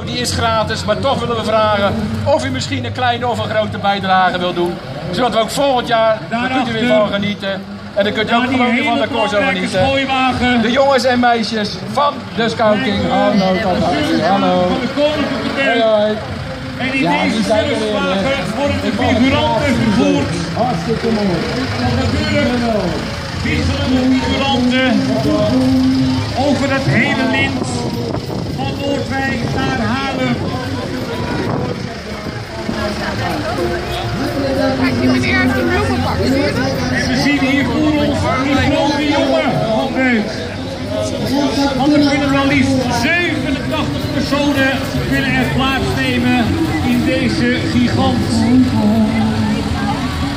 Die is gratis, maar toch willen we vragen of u misschien een kleine of een grote bijdrage wil doen. Zodat we ook volgend jaar, daar kunt u weer van genieten. En dan kunt u ook gewoon weer van de Corso genieten. De jongens en meisjes van de scouting. Hallo, hallo. De hoi. En in Ja, deze zelfswagen worden de figuranten niet vervoerd. Hartstikke mooi. En natuurlijk wisselende figuranten over het hele lint Die heeft een je dat? En we zien hier voor ons die grote jongen. Want er kunnen wel liefst 87 personen willen er plaatsnemen in deze gigant.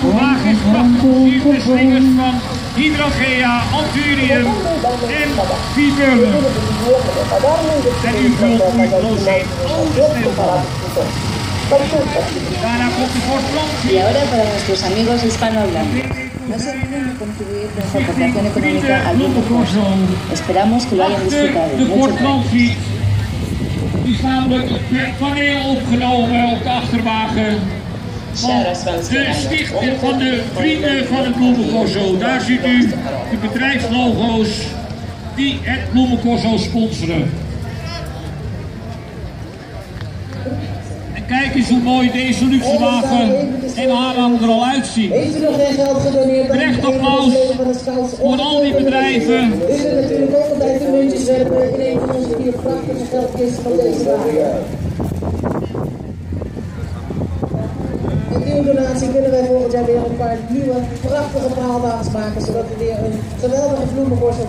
De is prachtig met slingers van Hydrangea, Anturium en Viburnum. En u vult uw los in. De. Daarna komt de voortplanting. Y ahora para nuestros amigos hispanohablantes. No se olviden de contribuir con su aportación económica al grupo. Esperamos que lo hayan disfrutado. Muchas gracias. is namelijk het paneel opgenomen op de achterwagen van de stichter van de vrienden van het Bloemencorso. Daar ziet u de bedrijfslogo's die het Bloemencorso sponsoren. Kijk eens hoe mooi deze luxe wagen in Haarlem er al uitziet. Heeft u nog geen geld gedoneerd? je applaus voor al die bedrijven. U kunt natuurlijk ook altijd de muntjes werpen in een van onze vier prachtige geldkisten van deze wagen. Met uw donatie kunnen wij volgend jaar weer een paar nieuwe prachtige praalwagens maken, zodat we weer een geweldige bloemenborst